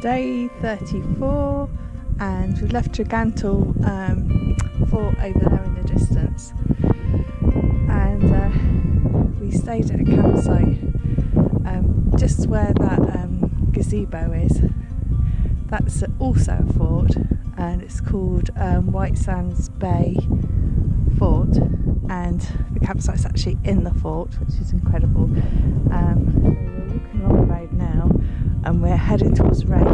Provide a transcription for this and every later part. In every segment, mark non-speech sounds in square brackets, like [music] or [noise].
day 34 and we've left Tregantle um, fort over there in the distance. And uh, we stayed at a campsite um, just where that um, gazebo is. That's also a fort and it's called um, White Sands Bay Fort and the campsite's actually in the fort which is incredible and we're heading towards Rame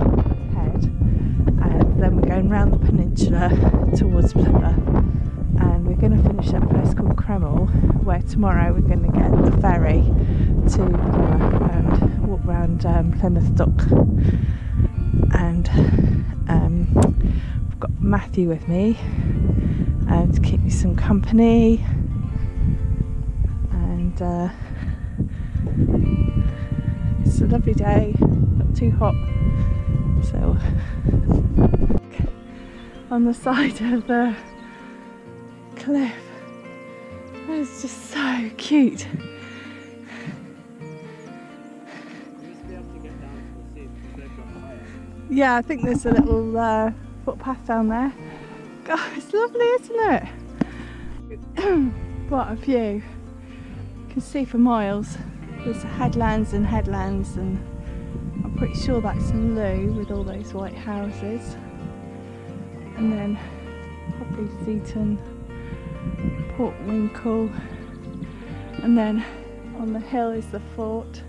Head and then we're going round the peninsula towards Plymouth and we're going to finish at a place called Cremyll where tomorrow we're going to get the ferry to Plymouth and walk around um, Plymouth Dock. And um, I've got Matthew with me uh, to keep me some company and uh, it's a lovely day too hot. So [laughs] on the side of the cliff. It's just so cute. Yeah, I think there's a little uh, footpath down there. God, it's lovely, isn't it? [clears throat] what a view. You can see for miles. There's headlands and headlands and pretty sure that's Looe with all those white houses. And then Seaton, Portwrinkle, and then on the hill is the fort.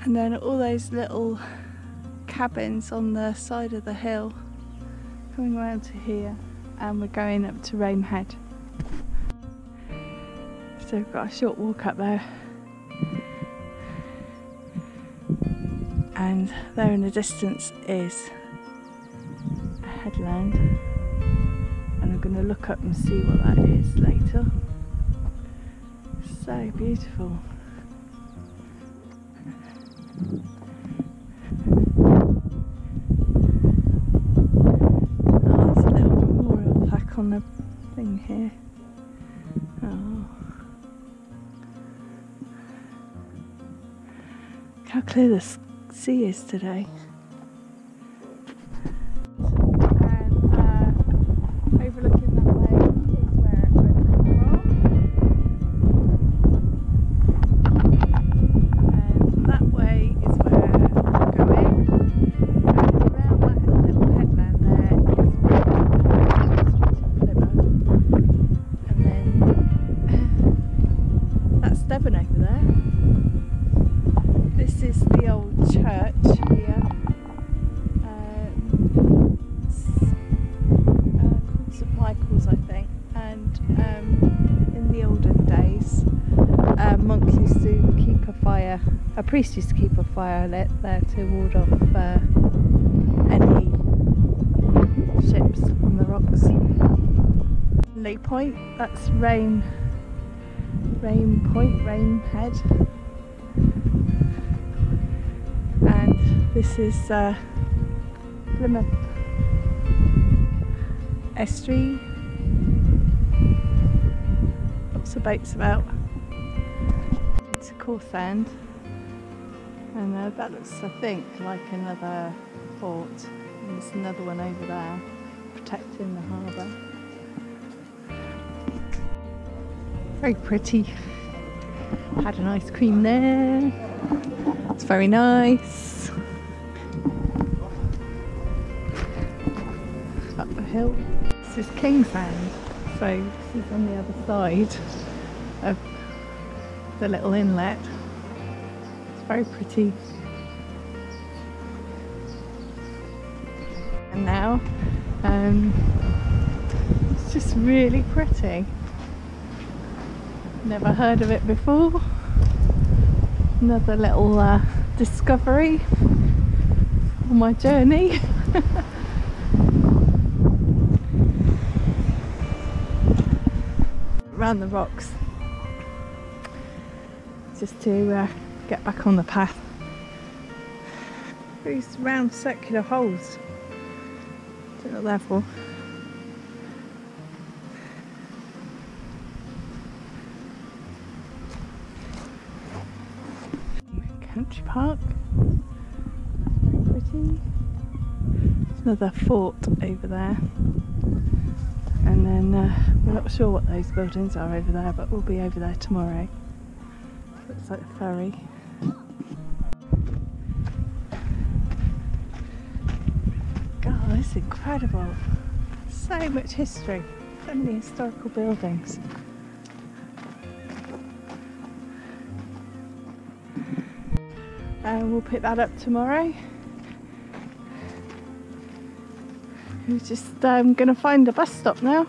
And then all those little cabins on the side of the hill coming around to here and we're going up to Rame Head. So we've got a short walk up there. And there in the distance is a headland and I'm going to look up and see what that is later. So beautiful. Oh there's a little memorial plaque on the thing here. Oh. Look how clear the sea you today. Church here. Um, uh, called St Michael's, I think. And um, in the olden days, a monk used to keep a fire, a priest used to keep a fire lit there to ward off uh, any ships on the rocks. Lake Point, that's Rain, Rame Point, Rame Head. This is uh, Plymouth estuary. Lots of boats about. It's a Cawsand, and uh, that looks, I think, like another fort. And there's another one over there protecting the harbour. Very pretty. Had an ice cream there. It's very nice. Up the hill. This is Kingsand, so this is on the other side of the little inlet. It's very pretty. And now, um, it's just really pretty. Never heard of it before another little uh, discovery on my journey. [laughs] Around the rocks just to uh, get back on the path. These round circular holes. What they're for. country park. Very pretty. There's another fort over there. And then uh, we're not sure what those buildings are over there, but we'll be over there tomorrow. Looks like a ferry. God, is incredible. So much history, so many historical buildings. And we'll pick that up tomorrow. We're just um, going to find a bus stop now.